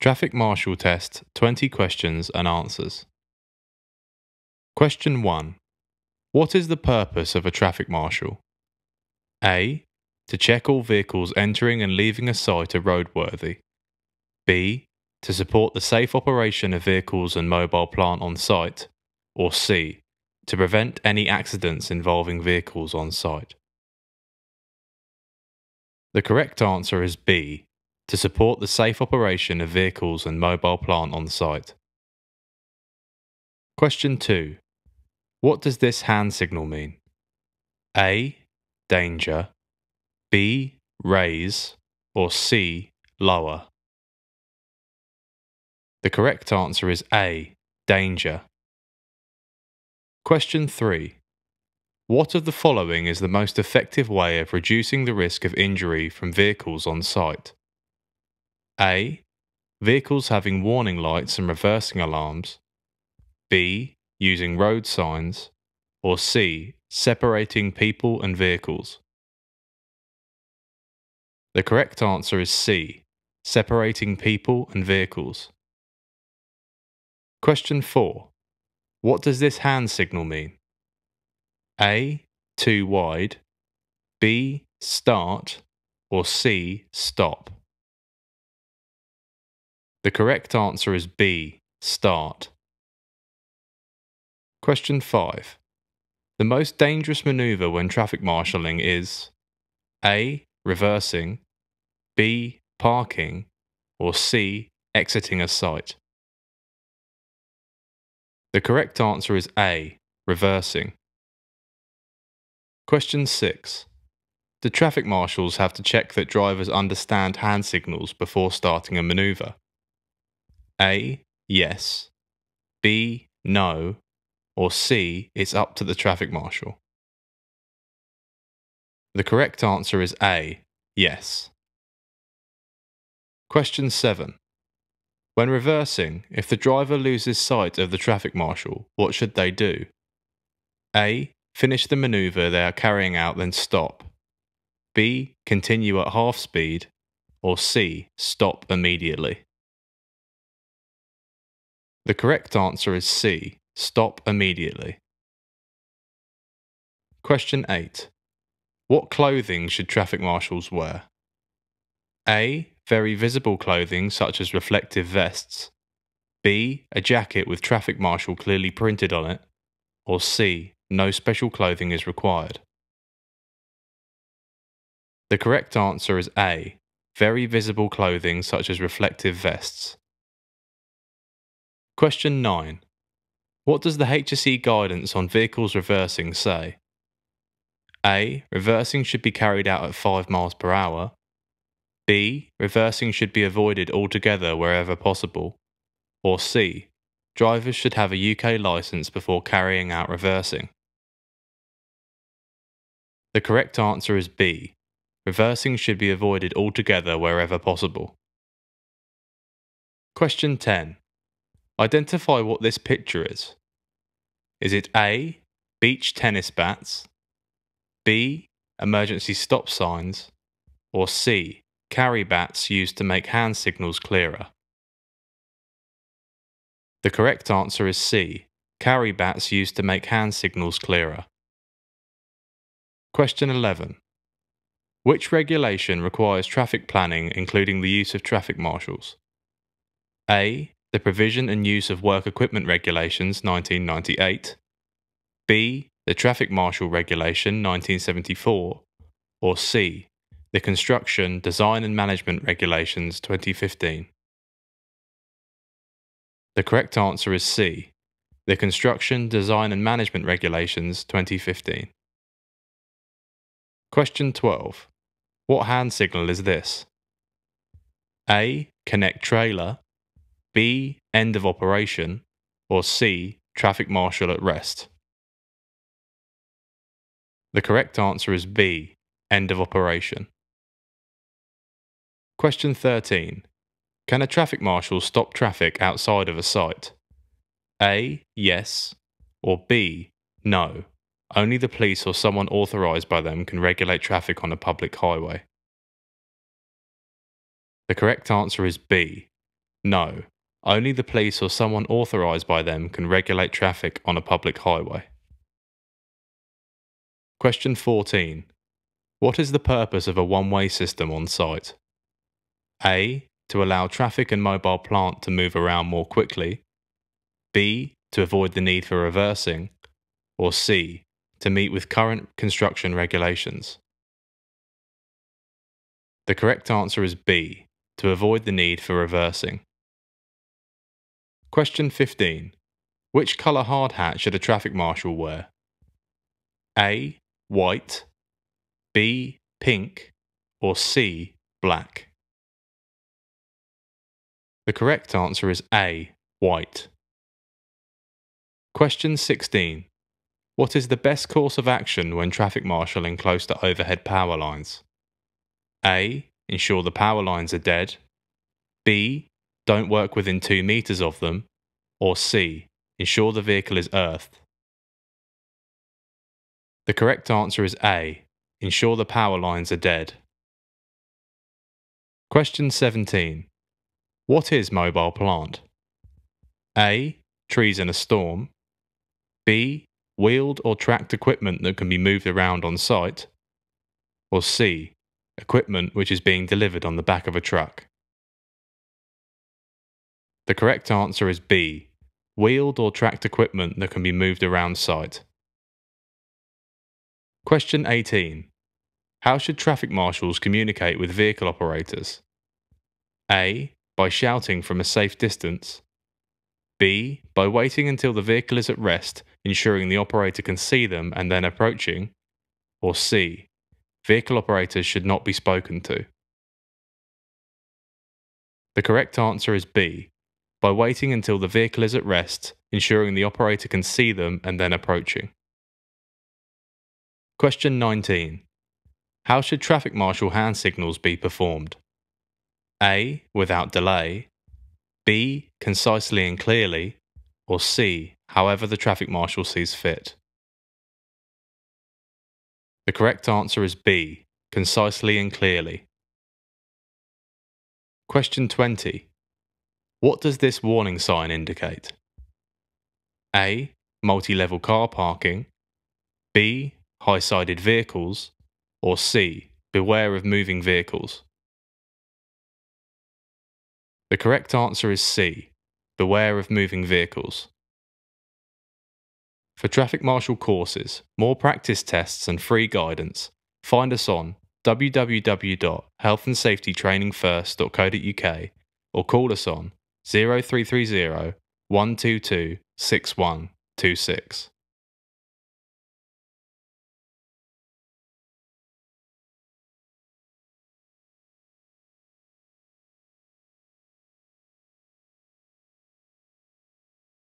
Traffic Marshal Test 20 questions and answers. Question 1. What is the purpose of a traffic marshal? A. To check all vehicles entering and leaving a site are roadworthy. B. To support the safe operation of vehicles and mobile plant on site. Or C. To prevent any accidents involving vehicles on site. The correct answer is B to support the safe operation of vehicles and mobile plant on site. Question 2. What does this hand signal mean? A. Danger. B. Raise. Or C. Lower. The correct answer is A. Danger. Question 3. What of the following is the most effective way of reducing the risk of injury from vehicles on site? A. Vehicles having warning lights and reversing alarms. B. Using road signs. Or C. Separating people and vehicles. The correct answer is C. Separating people and vehicles. Question 4. What does this hand signal mean? A. Too wide. B. Start. Or C. Stop. The correct answer is B. Start. Question 5. The most dangerous maneuver when traffic marshalling is A. Reversing, B. Parking, or C. Exiting a site. The correct answer is A. Reversing. Question 6. Do traffic marshals have to check that drivers understand hand signals before starting a maneuver? A. Yes. B. No. Or C. It's up to the traffic marshal. The correct answer is A. Yes. Question 7. When reversing, if the driver loses sight of the traffic marshal, what should they do? A. Finish the maneuver they are carrying out, then stop. B. Continue at half speed. Or C. Stop immediately. The correct answer is C. Stop immediately. Question 8. What clothing should traffic marshals wear? A. Very visible clothing such as reflective vests. B. A jacket with traffic marshal clearly printed on it. Or C. No special clothing is required. The correct answer is A. Very visible clothing such as reflective vests. Question 9. What does the HSE guidance on vehicles reversing say? A. Reversing should be carried out at 5 miles per hour. B. Reversing should be avoided altogether wherever possible. Or C. Drivers should have a UK licence before carrying out reversing. The correct answer is B. Reversing should be avoided altogether wherever possible. Question 10. Identify what this picture is. Is it A. Beach tennis bats, B. Emergency stop signs, or C. Carry bats used to make hand signals clearer? The correct answer is C. Carry bats used to make hand signals clearer. Question 11. Which regulation requires traffic planning including the use of traffic marshals? A the Provision and Use of Work Equipment Regulations 1998, B. The Traffic Marshal Regulation 1974, or C. The Construction, Design and Management Regulations 2015. The correct answer is C. The Construction, Design and Management Regulations 2015. Question 12. What hand signal is this? A. Connect trailer B. End of operation, or C. Traffic marshal at rest? The correct answer is B. End of operation. Question 13. Can a traffic marshal stop traffic outside of a site? A. Yes. Or B. No. Only the police or someone authorised by them can regulate traffic on a public highway. The correct answer is B. No, only the police or someone authorised by them can regulate traffic on a public highway. Question 14. What is the purpose of a one way system on site? A. To allow traffic and mobile plant to move around more quickly. B. To avoid the need for reversing. Or C. To meet with current construction regulations. The correct answer is B. To avoid the need for reversing. Question 15. Which colour hard hat should a traffic marshal wear? A white, B, pink, or C, black? The correct answer is A, white. Question 16. What is the best course of action when traffic marshalling close to overhead power lines? A. Ensure the power lines are dead. B. Don't work within 2 metres of them. Or C. Ensure the vehicle is earthed. The correct answer is A. Ensure the power lines are dead. Question 17. What is mobile plant? A. Trees in a storm. B. Wheeled or tracked equipment that can be moved around on site. Or C. Equipment which is being delivered on the back of a truck. The correct answer is B. Wheeled or tracked equipment that can be moved around site. Question 18. How should traffic marshals communicate with vehicle operators? A. By shouting from a safe distance. B. By waiting until the vehicle is at rest, ensuring the operator can see them and then approaching. Or C. Vehicle operators should not be spoken to. The correct answer is B. By waiting until the vehicle is at rest, ensuring the operator can see them and then approaching. Question 19. How should traffic marshal hand signals be performed? A. Without delay. B. Concisely and clearly. Or C. However the traffic marshal sees fit. The correct answer is B. Concisely and clearly. Question 20. What does this warning sign indicate? A. Multi level car parking. B high sided vehicles, or C, beware of moving vehicles? The correct answer is C, beware of moving vehicles. For traffic marshal courses, more practice tests, and free guidance, find us on www.healthandsafetytrainingfirst.co.uk or call us on 0330 122 6126.